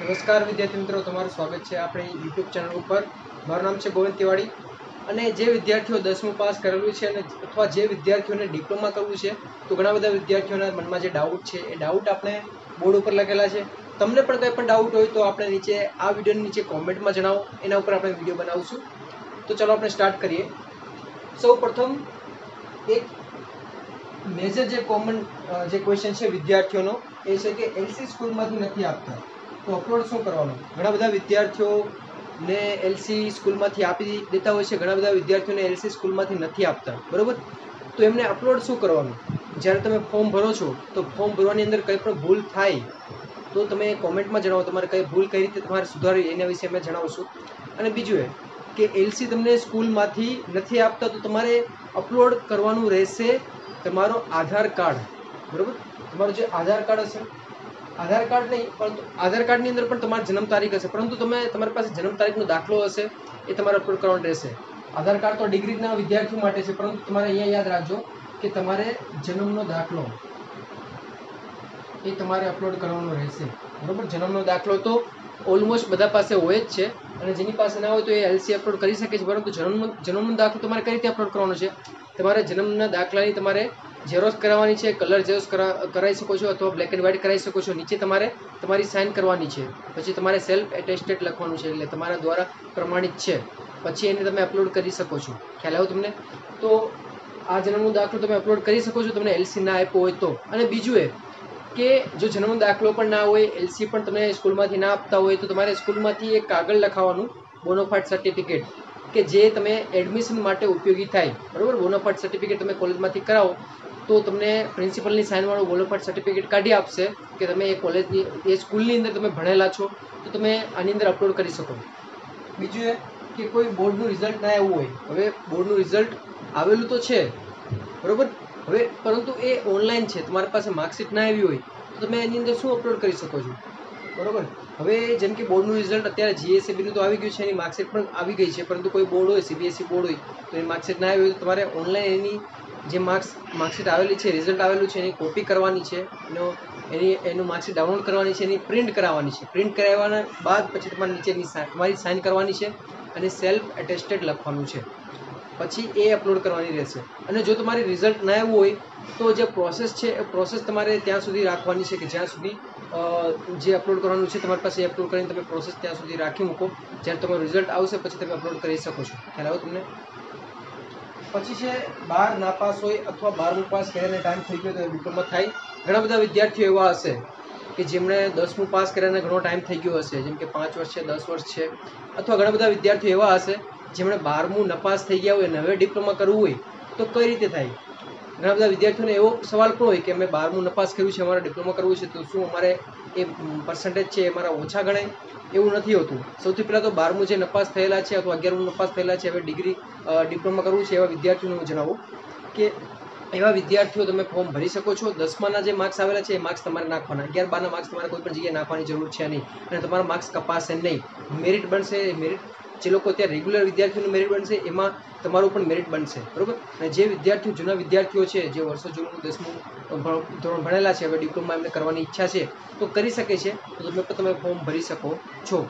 નમસ્કાર વિદ્યાર્થી મિત્રો, તમારું સ્વાગત છે આપણી યુટ્યુબ ચેનલ ઉપર. મારું નામ છે ગોવિંદ તિવાડી અને જે વિદ્યાર્થીઓ દસમું પાસ કરેલું છે અને અથવા જે વિદ્યાર્થીઓને ડિપ્લોમા કરવું છે, તો ઘણા બધા વિદ્યાર્થીઓના મનમાં જે ડાઉટ છે, એ ડાઉટ આપણે બોર્ડ ઉપર લખેલા છે. તમને પણ કંઈ પણ ડાઉટ હોય તો આપણે નીચે આ વિડીયોની નીચે કોમેન્ટમાં જણાવો. એના ઉપર આપણે વીડિયો બનાવશું. તો ચાલો આપણે સ્ટાર્ટ કરીએ. સૌ પ્રથમ, એક મેજર જે કોમન જે ક્વેશ્ચન છે વિદ્યાર્થીઓનો, એ છે કે એલસી સ્કૂલમાંથી નથી આપતા. તો અપલોડ શું કરવાનું? ઘણા બધા વિદ્યાર્થીઓને એલસી સ્કૂલમાંથી આપી દેતા હોય છે, ઘણા બધા વિદ્યાર્થીઓને એલસી સ્કૂલમાંથી નથી આપતા. બરોબર? તો એમને અપલોડ શું કરવાનું? જ્યારે તમે ફોર્મ ભરો છો, તો ફોર્મ ભરવાની અંદર કંઈ પણ ભૂલ થાય, તો તમે કોમેન્ટમાં જણાવો તમારે કઈ ભૂલ કઈ રીતે તમારે સુધારવી એના વિશે અમે જણાવશું. અને બીજું એ કે એલસી તમને સ્કૂલમાંથી નથી આપતા, તો તમારે અપલોડ કરવાનું રહેશે તમારો આધાર કાર્ડ. બરોબર? તમારું જે આધાર કાર્ડ હશે આધાર કાર્ડ નહીં, પરંતુ આધાર કાર્ડની અંદર પણ તમારી જન્મ તારીખ હશે. પરંતુ તમે, તમારી પાસે જન્મ તારીખનો દાખલો હશે, એ તમારે અપલોડ કરવાનો રહેશે. આધાર કાર્ડ તો ડિગ્રીના વિદ્યાર્થીઓ માટે છે, પરંતુ તમારે અહીંયા યાદ રાખજો કે તમારે જન્મનો દાખલો એ તમારે અપલોડ કરવાનો રહેશે. બરાબર? જન્મનો દાખલો તો ઓલમોસ્ટ બધા પાસે હોય જ છે અને જેની પાસે ના હોય તો એ એલસી અપલોડ કરી શકે છે, પરંતુ જન્મનો જન્મનો દાખલો તમારે કઈ રીતે અપલોડ કરવાનો છે? તમારે જન્મના દાખલાની તમારે ઝેરોક્સ કરાવવાની છે, કલર ઝેરોસ કરાવી શકો છો અથવા બ્લેક એન્ડ વ્હાઇટ કરાવી શકો છો. નીચે તમારે, તમારી સાઇન કરવાની છે. પછી તમારે સેલ્ફ એટેસ્ટેડ લખવાનું છે એટલે તમારા દ્વારા પ્રમાણિત છે. પછી એને તમે અપલોડ કરી શકો છો. ખ્યાલ આવ્યો તમને? તો આ જન્મનો દાખલો તમે અપલોડ કરી શકો છો, તમને એલસી ના આપ્યો હોય તો. અને બીજું એ કે જો જન્મનો દાખલો પણ ના હોય એલસી પણ તમે સ્કૂલમાંથી ના આપતા હોય, તો તમારે સ્કૂલમાંથી એક કાગળ લખાવવાનું બોનોફાઇડ સર્ટિફિકેટ કે જે તમે એડમિશન માટે ઉપયોગી થાય, બરાબર? બોનોફાઇડ સર્ટિફિકેટ તમે કોલેજમાંથી કરાવો, તો તમને પ્રિન્સિપલની સાઇનવાળું બોનોફાઇડ સર્ટિફિકેટ કાઢી આપશે કે તમે એ કોલેજની એ સ્કૂલની અંદર તમે ભણેલા છો, તો તમે આની અંદર અપલોડ કરી શકો. બીજું એ કે કોઈ બોર્ડનું રિઝલ્ટ ના આવ્યું હોય, હવે બોર્ડનું રિઝલ્ટ આવેલું તો છે, બરાબર? હવે, પરંતુ એ ઓનલાઈન છે, તમારી પાસે માર્કશીટ ના આવી હોય, તો તમે એની અંદર શું અપલોડ કરી શકો છો? બરોબર. હવે જેમ કે બોર્ડનું રિઝલ્ટ અત્યારે જીએસએબીનું તો આવી ગયું છે, એની માર્કશીટ પણ આવી ગઈ છે, પરંતુ કોઈ બોર્ડ હોય સીબીએસસી બોર્ડ હોય, તો એની માર્કશીટ ના આવી હોય તો તમારે ઓનલાઈન એની જે માર્ક્સ માર્કશીટ આવેલી છે રિઝલ્ટ આવેલું છે, એની કોપી કરવાની છે, એનો, એની, એનું માર્કશીટ ડાઉનલોડ કરવાની છે, એની પ્રિન્ટ કરાવવાની છે. પ્રિન્ટ કરાવવાના બાદ પછી તમારે નીચેની તમારી સાઇન કરવાની છે અને સેલ્ફ એટેસ્ટેડ લખવાનું છે. પછી એ અપલોડ કરવાની રહેશે. અને જો તમારી રિઝલ્ટ ના આવ્યું હોય, તો જે પ્રોસેસ છે, એ પ્રોસેસ તમારે ત્યાં સુધી રાખવાની છે કે જ્યાં સુધી જે અપલોડ કરવાનું છે તમારી પાસે અપલોડ કરીને તમે પ્રોસેસ ત્યાં સુધી રાખી મૂકો. જ્યારે તમારું રિઝલ્ટ આવશે, પછી તમે અપલોડ કરી શકો છો. ખ્યાલ આવ્યો તમને? પછી છે, બાર નાપાસ હોય અથવા બારમું પાસ કરીને ટાઈમ થઈ ગયો તો ડિપ્લોમા થાય. ઘણા બધા વિદ્યાર્થીઓ એવા હશે કે જેમણે દસમું પાસ કર્યાને ઘણો ટાઈમ થઈ ગયો હશે. જેમ કે પાંચ વર્ષ છે, દસ વર્ષ છે. અથવા ઘણા બધા વિદ્યાર્થીઓ એવા હશે જેમણે બારમું નપાસ થઈ ગયા હોય અને હવે ડિપ્લોમા કરવું હોય, તો કઈ રીતે થાય? ઘણા બધા વિદ્યાર્થીઓને એવો સવાલ પણ હોય કે અમે બારમું નપાસ કર્યું છે, અમારે ડિપ્લોમા કરવું છે, તો શું અમારે એ પર્સન્ટેજ છે એ મારા ઓછા ગણાય? એવું નથી હોતું. સૌથી પહેલાં તો બારમું જે નપાસ થયેલા છે અથવા અગિયારમું નપાસ થયેલા છે, હવે ડિગ્રી ડિપ્લોમા કરવું છે, એવા વિદ્યાર્થીઓને હું જણાવું કે એવા વિદ્યાર્થીઓ તમે ફોર્મ ભરી શકો છો. દસમાના જે માર્ક્સ આવેલા છે એ માર્ક્સ તમારે નાખવાના. અગિયાર બારના માર્ક્સ તમારે કોઈ પણ જગ્યાએ નાખવાની જરૂર છે નહીં અને તમારા માર્ક્સ કપાશે નહીં. મેરિટ બનશે મેરિટ જે લોકો ત્યાં રેગ્યુલર વિદ્યાર્થીઓનું મેરિટ બનશે, એમાં તમારું પણ મેરિટ બનશે. બરાબર? અને જે વિદ્યાર્થીઓ, જૂના વિદ્યાર્થીઓ છે, જે વર્ષો જૂનું, દસમું ધોરણ ભણેલા છે, હવે ડિપ્લોમા એમને કરવાની ઈચ્છા છે, તો કરી શકે છે. તો તમે પણ તમે ફોર્મ ભરી શકો છો.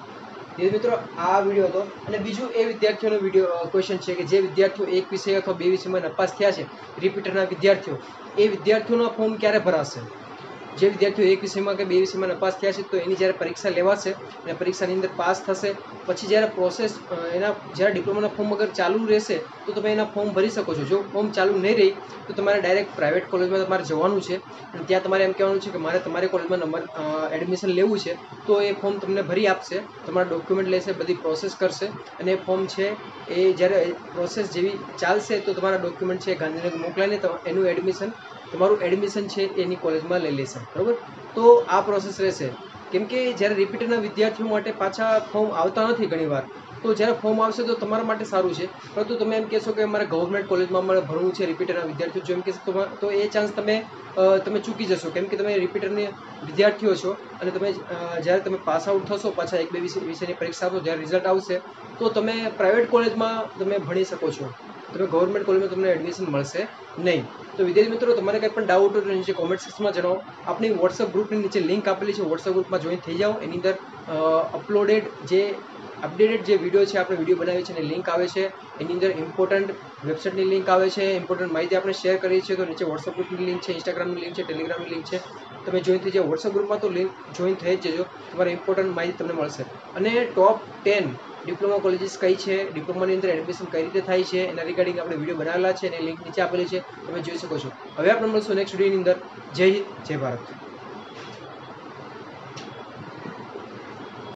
એ મિત્રો, આ વીડિયો હતો. અને બીજું એ વિદ્યાર્થીઓનો વીડિયો ક્વેશ્ચન છે કે જે વિદ્યાર્થીઓ એક વિષય અથવા બે વિષયમાં નપાસ થયા છે રિપીટરના વિદ્યાર્થીઓ, એ વિદ્યાર્થીઓના ફોર્મ ક્યારે ભરાશે? જે વિદ્યાર્થીઓ એક વિષયમાં કે બે વિષયમાં નપાસ થયા છે, તો એની જ્યારે પરીક્ષા લેવાશે, અને પરીક્ષાની અંદર પાસ થશે, પછી જ્યારે પ્રોસેસ એના, જ્યારે ડિપ્લોમાના ફોર્મ અગર ચાલુ રહેશે, તો તમે એના ફોર્મ ભરી શકો છો. જો ફોર્મ ચાલુ નહીં રહી, તો તમારે ડાયરેક્ટ પ્રાઇવેટ કોલેજમાં તમારે જવાનું છે. અને ત્યાં તમારે એમ કહેવાનું છે કે મારે તમારી કોલેજમાં નંબર એડમિશન લેવું છે, તો એ ફોર્મ તમને ભરી આપશે, તમારા ડોક્યુમેન્ટ લેશે, બધી પ્રોસેસ કરશે, અને એ ફોર્મ છે એ જ્યારે પ્રોસેસ જેવી ચાલશે, તો તમારા ડોક્યુમેન્ટ છે ગાંધીનગર મોકલાઈને એનું એડમિશન તમારું એડમિશન છે એની કોલેજમાં લઈ લેશે, બરાબર? તો આ પ્રોસેસ રહેશે. કેમ કે જ્યારે રિપીટરના વિદ્યાર્થીઓ માટે પાછા ફોર્મ આવતા નથી ઘણીવાર, તો જ્યારે ફોર્મ આવશે તો તમારા માટે સારું છે. પરંતુ તમે એમ કહેશો કે અમારે ગવર્મેન્ટ કોલેજમાં મારે ભણવું છે રિપીટરના વિદ્યાર્થીઓ જો એમ કહેશો તો એ ચાન્સ તમે તમે ચૂકી જશો. કેમ કે તમે રિપીટરની વિદ્યાર્થીઓ છો અને તમે જ્યારે તમે પાસ આઉટ થશો પાછા એક બે વિષયની પરીક્ષા આપો, જ્યારે રિઝલ્ટ આવશે, તો તમે પ્રાઇવેટ કોલેજમાં તમે ભણી શકો છો. તમે ગવર્મેન્ટ કોલેજમાં તમને એડમિશન મળશે નહીં. તો વિદ્યાર્થી મિત્રો, તમારે કંઈ પણ ડાઉટ હોય તો નીચે કોમેન્ટ સેક્શનમાં જણાવો. આપણી વોટ્સઅપ ગ્રુપની નીચે લિંક આપેલી છે વોટ્સઅપ ગ્રુપમાં જોઈન થઈ જાઓ. એની અંદર અપલોડેડ જે અપડેટેડ જે વીડિયો છે, આપણે વીડિયો બનાવીએ છે એની લિંક આવે છે. એની અંદર ઇમ્પોર્ટન્ટ વેબસાઇટની લિંક આવે છે. ઇમ્પોર્ટન્ટ માહિતી આપણે શેર કરીએ છીએ, તો નીચે વોટ્સઅપ ગ્રુપની લિંક છે ઇન્સ્ટાગ્રામની લિંક છે ટેલિગ્રામની લિંક છે. તમે જોઈન થઈ જાઓ. વોટ્સઅપ ગ્રુપમાં તો લિંક જોઈન થઈ જ જજો. તમારે ઇમ્પોર્ટન્ટ માહિતી તમને મળશે. અને ટોપ ટેન ડિપ્લોમા કોલેજીસ કઈ છે? ડિપ્લોમાની અંદર એડમિશન કઈ રીતે થાય છે? એના રિગાર્ડિંગ આપણે વીડિયો બનાવેલા છે અને લિંક નીચે આપેલી છે. તમે જોઈ શકો છો. હવે આપણે મળશું નેક્સ્ટ વિડીયોની અંદર. જય હિન્દ, જય ભારત.